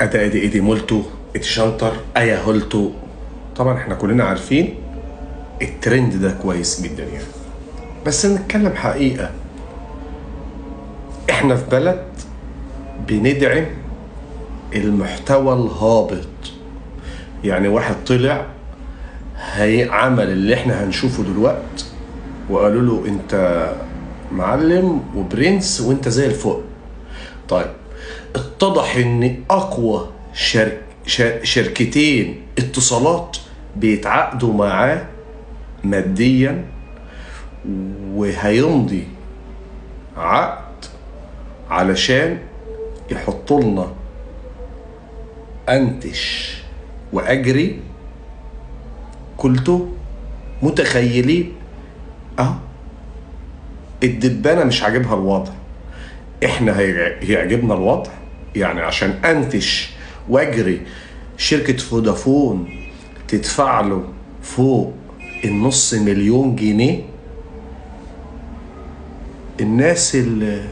ادا أدي ايدي مولتو اتشنطر أيا هولتو طبعا إحنا كلنا عارفين الترند ده كويس جدا يعني. بس نتكلم حقيقة. إحنا في بلد بندعم المحتوى الهابط. يعني واحد طلع هي عمل اللي إحنا هنشوفه دلوقتي وقالوا له أنت معلم وبرنس وأنت زي الفل. طيب اتضح إن أقوى شرك شر- شركتين اتصالات بيتعاقدوا معاه ماديا وهيمضي عقد علشان يحطوا لنا أنتش وأجري قلتوا متخيلين. آه الدبانة مش عاجبها الوضع. إحنا هيع- هيعجبنا الوضع. يعني عشان أنتش واجري شركة فودافون تدفع له فوق النص مليون جنيه. الناس اللي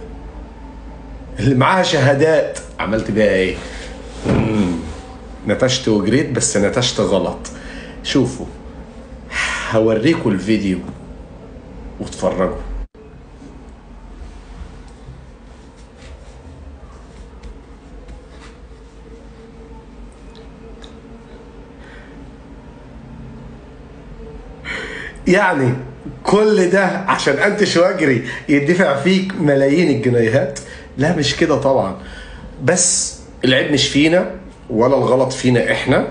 اللي معاها شهادات. عملت بيها إيه. نتشت وجريت بس نتشت غلط. شوفوا هوريكم الفيديو واتفرجوا. يعني كل ده عشان انتش واجري يدفع فيك ملايين الجنيهات؟ لا مش كده طبعا. بس العيب مش فينا ولا الغلط فينا إحنا.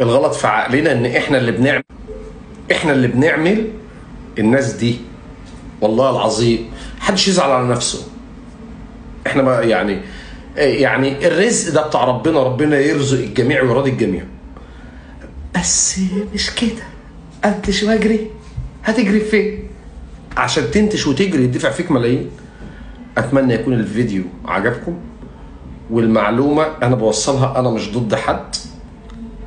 الغلط في عقلنا إن إحنا اللي بنعمل إحنا اللي بنعمل الناس دي. والله العظيم محدش يزعل على نفسه. إحنا ما يعني يعني الرزق ده بتاع ربنا ربنا يرزق الجميع ويراضي الجميع. بس مش كده. أنتش واجري هتجري فين؟ عشان تنتش وتجري يدفع فيك ملايين. أتمنى يكون الفيديو عجبكم والمعلومة أنا بوصلها أنا مش ضد حد.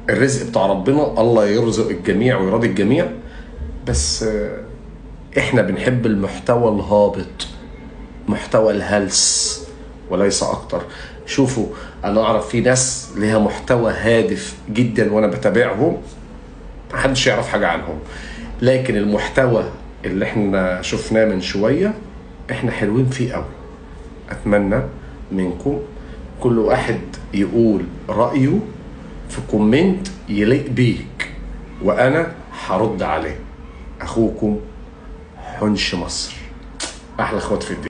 الرزق بتاع ربنا الله يرزق الجميع ويراضي الجميع. بس آه، إحنا بنحب المحتوى الهابط محتوى الهلس وليس أكتر. شوفوا أنا أعرف في ناس ليها محتوى هادف جدا وأنا بتابعهم. محدش يعرف حاجة عنهم. لكن المحتوى اللي إحنا شفناه من شوية إحنا حلوين فيه قوي. أتمنى منكم كل واحد يقول رأيه في كومنت يليق بيك وأنا هرد عليه. أخوكم حنش مصر. أحلى أخوات في الدنيا.